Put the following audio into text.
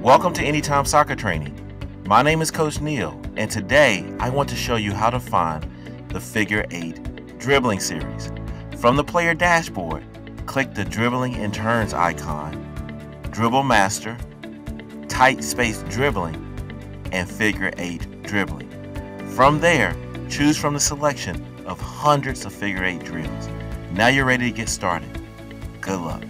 Welcome to Anytime Soccer Training. My name is Coach Neil, and today I want to show you how to find the figure eight dribbling series. From the player dashboard, click the dribbling and turns icon, dribble master, tight space dribbling, and figure eight dribbling. From there, choose from the selection of hundreds of figure eight drills. Now you're ready to get started. Good luck.